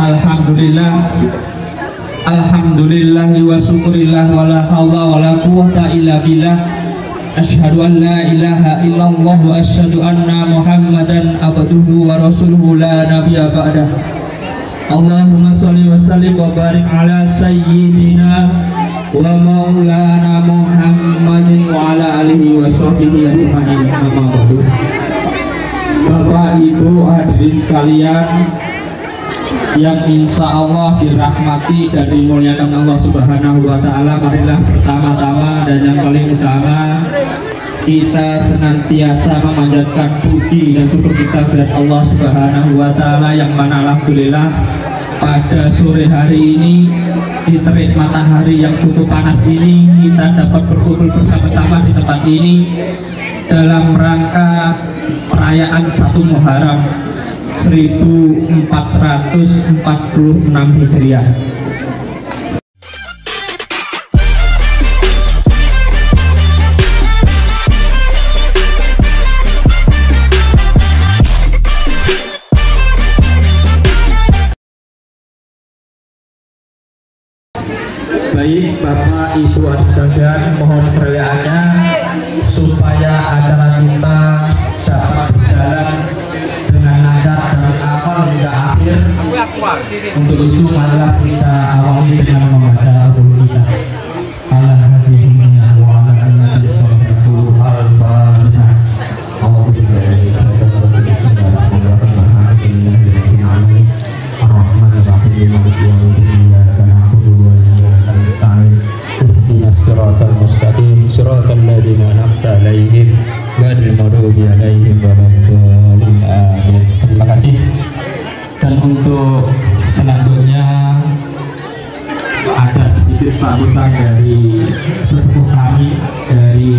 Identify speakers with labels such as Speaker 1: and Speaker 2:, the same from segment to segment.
Speaker 1: Alhamdulillah. Alhamdulillah wa syukurillah wa la hawla wa la quwata illa billah. Ashhadu an la ilaha illallah wa ashhadu anna muhammadan abduhu wa rasuluhu la nabiyya ba'dah. Allahumma salli wa sallim wa barik ala sayyidina wa maulana muhammadin wa ala alihi wa sahbihi ajma'in amma Bapak Ibu hadirin sekalian yang insya Allah dirahmati dan dimuliakan Allah Subhanahu wa Ta'ala. Marilah pertama-tama dan yang paling utama kita senantiasa memanjatkan puji dan syukur kita kepada Allah Subhanahu wa Ta'ala yang mana Alhamdulillah pada sore hari ini di terik matahari yang cukup panas ini kita dapat berkumpul bersama-sama di tempat ini dalam rangka perayaan satu Muharram 1446 Hijriah. Baik Bapak Ibu adik mohon kerayaannya supaya acara kita Untuk itu marilah kita awali dengan membaca Al-Qur'an. Alhamdulillah wa.
Speaker 2: Terima kasih.
Speaker 1: Dan untuk selanjutnya ada sedikit sambutan dari sesepuh kami dari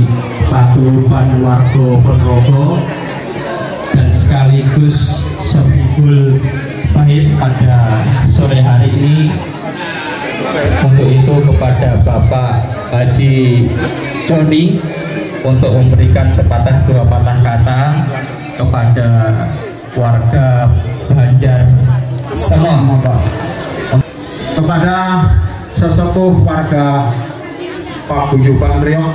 Speaker 1: Paguyuban Warga Ponorogo dan sekaligus sehibul baik pada sore hari ini. Untuk itu kepada Bapak Haji Joni untuk memberikan sepatah dua patah kata kepada warga Banjar semua
Speaker 3: kepada sesepuh warga Paguyuban Riok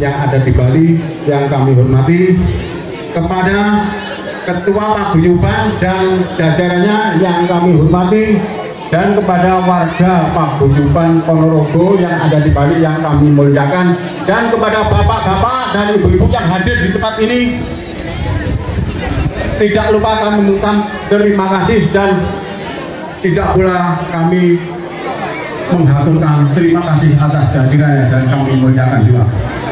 Speaker 3: yang ada di Bali yang kami hormati kepada Ketua Paguyuban dan jajarannya yang kami hormati dan kepada warga Paguyuban Ponorogo yang ada di Bali yang kami muliakan dan kepada bapak-bapak dan ibu-ibu yang hadir di tempat ini. Tidak lupa kami mengucapkan terima kasih dan tidak pula kami menghaturkan terima kasih atas kehadirannya dan kami muliakan juga.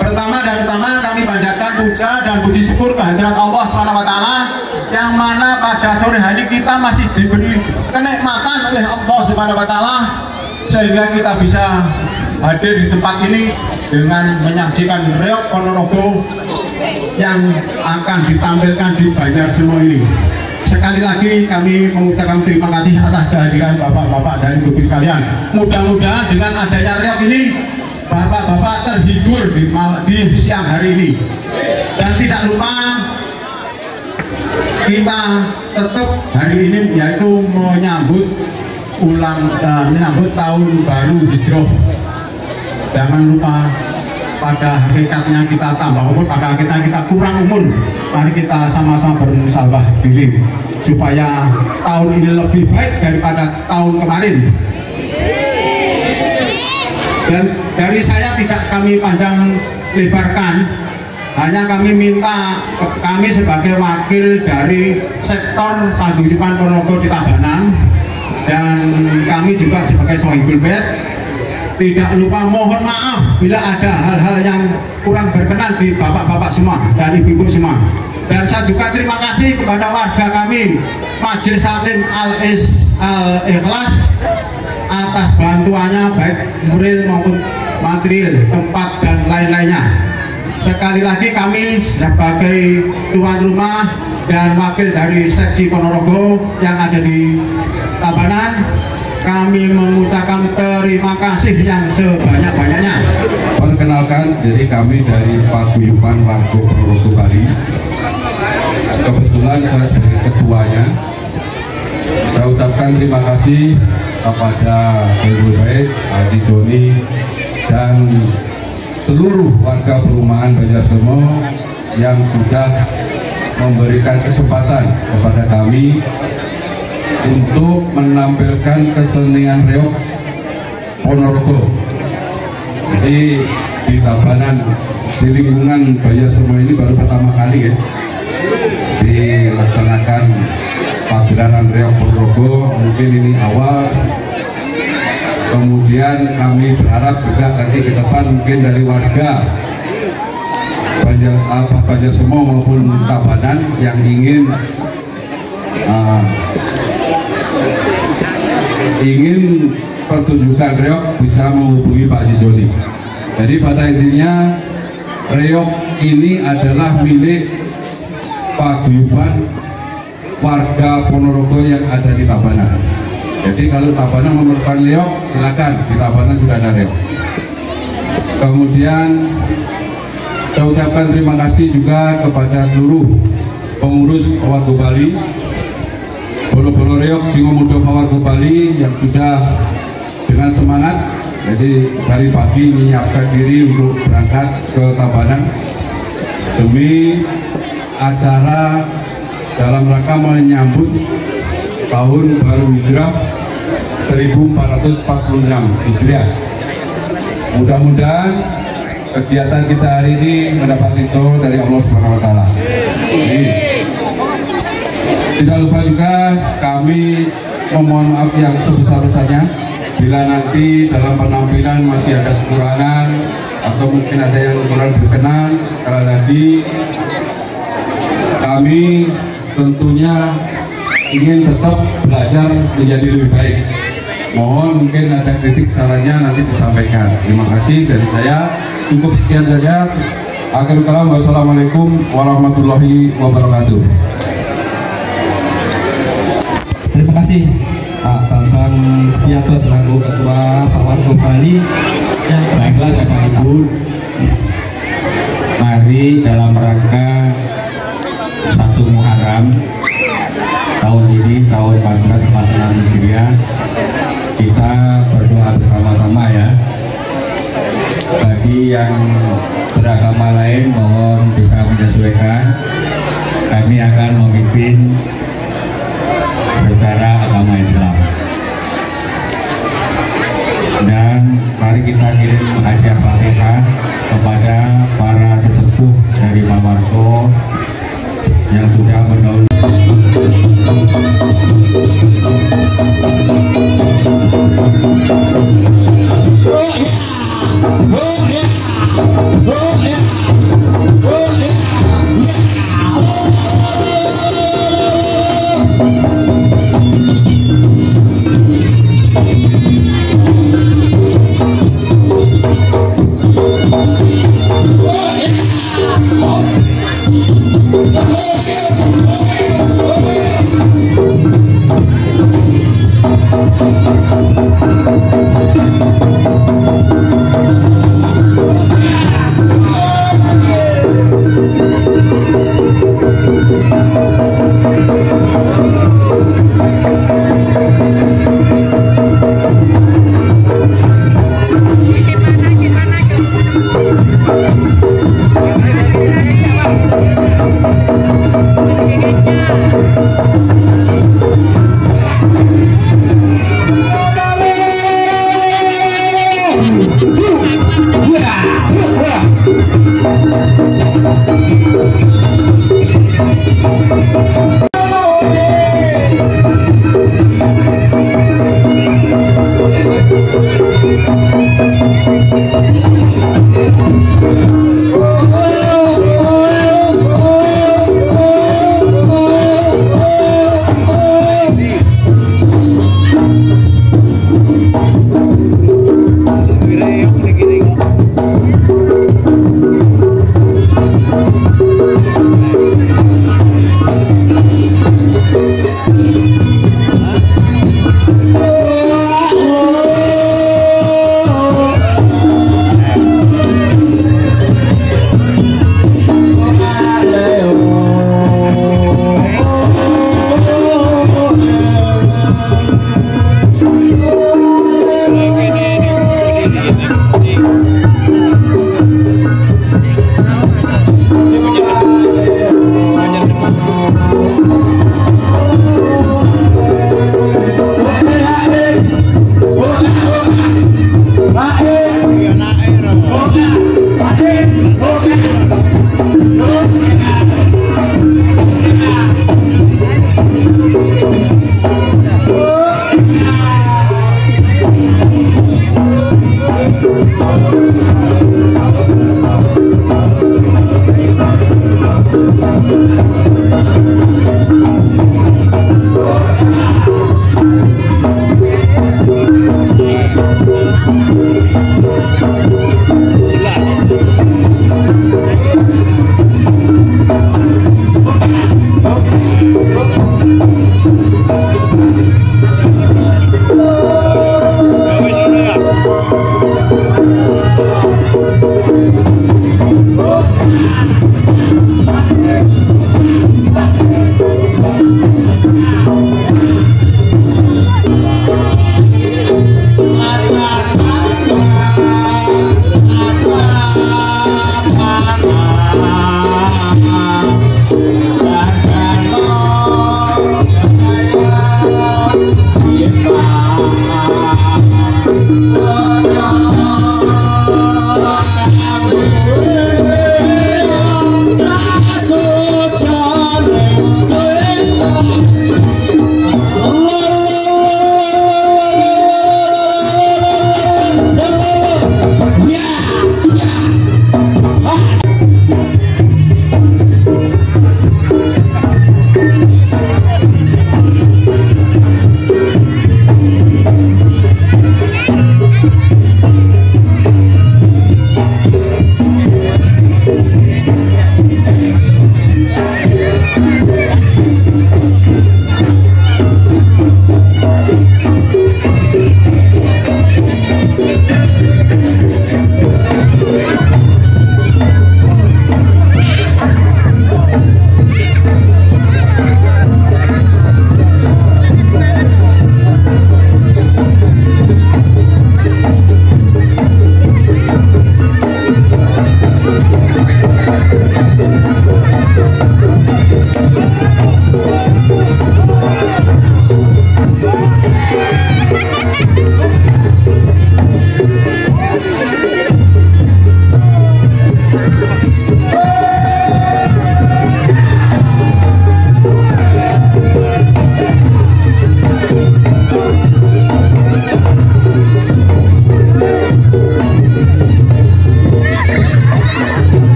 Speaker 3: Pertama dan utama kami panjatkan puja dan puji syukur kehadiran Allah SWT yang mana pada sore hari kita masih diberi kenikmatan oleh Allah SWT sehingga kita bisa hadir di tempat ini dengan menyaksikan reok Ponorogo yang akan ditampilkan di Banjar semua ini. Sekali lagi kami mengucapkan terima kasih atas kehadiran bapak-bapak dan ibu sekalian. Mudah-mudahan dengan adanya reok ini bapak-bapak terhibur di, di siang hari ini. Dan tidak lupa kita tetap hari ini yaitu menyambut ulang uh, menyambut tahun baru hijrah. Jangan lupa pada hakikatnya kita tambah umur, pada hakikatnya kita kurang umur. Mari kita sama-sama bermusabah diri supaya tahun ini lebih baik daripada tahun kemarin. Dan dari saya tidak kami panjang lebarkan, hanya kami minta kami sebagai wakil dari sektor paguyuban Ponorogo di Tabanan dan kami juga sebagai sohibul bed tidak lupa mohon maaf bila ada hal-hal yang kurang berkenan di bapak-bapak semua dan ibu-ibu semua. Dan saya juga terima kasih kepada warga kami Majelis Hakim Al-Is Al-Ikhlas atas bantuannya baik moral maupun material tempat dan lain-lainnya. Sekali lagi kami sebagai tuan rumah dan wakil dari seksi Ponorogo yang ada di Tabanan kami mengucapkan terima kasih yang sebanyak-banyaknya.
Speaker 4: Perkenalkan diri kami dari Paguyuban Warga Ponorogo Bali. Kebetulan saya sebagai ketuanya. Saya ucapkan terima kasih kepada Ibu Baik, Adi Joni, dan seluruh warga perumahan Banjarsemo yang sudah memberikan kesempatan kepada kami untuk menampilkan kesenian reok Ponorogo. Jadi di Tabanan di lingkungan Banjarsemo ini baru pertama kali ya dilaksanakan pagelaran reok Ponorogo mungkin ini awal kemudian kami berharap juga nanti ke depan mungkin dari warga Banjar apa Banjar Semo maupun Tabanan yang ingin uh, ingin pertunjukan reok bisa menghubungi Pak Jijoni. Jadi pada intinya reok ini adalah milik paguyuban warga Ponorogo yang ada di Tabanan. Jadi kalau Tabanan memerlukan reok, silakan di Tabanan sudah ada reok. Kemudian saya ucapkan terima kasih juga kepada seluruh pengurus Pawargo Bali, Bolo-bolo reok Singomudo Pawargo Bali yang sudah dengan semangat jadi dari pagi menyiapkan diri untuk berangkat ke Tabanan demi acara dalam rangka menyambut tahun baru hijrah 1446 Hijriah. Mudah-mudahan kegiatan kita hari ini mendapat ridho dari Allah Subhanahu wa taala. Tidak lupa juga kami memohon maaf yang sebesar-besarnya. Bila nanti dalam penampilan masih ada kekurangan atau mungkin ada yang kurang berkenan sekali lagi kami tentunya ingin tetap belajar menjadi lebih baik. Mohon mungkin ada kritik sarannya nanti disampaikan. Terima kasih dari saya. Cukup sekian saja. Akhir kalam. Wassalamualaikum warahmatullahi wabarakatuh
Speaker 2: Terima kasih Pak Bambang Setiato selaku Ketua Pawargo Bali dan baiklah Bapak Ibu. Mari dalam rangka satu Muharram tahun ini tahun 1446 Hijriah kita berdoa bersama-sama ya. Bagi yang beragama lain mohon bisa menyesuaikan. Kami akan memimpin secara agama Islam. Dan mari kita kirim hadiah fatihah kepada para sesepuh dari Mamarko yang sudah mendahului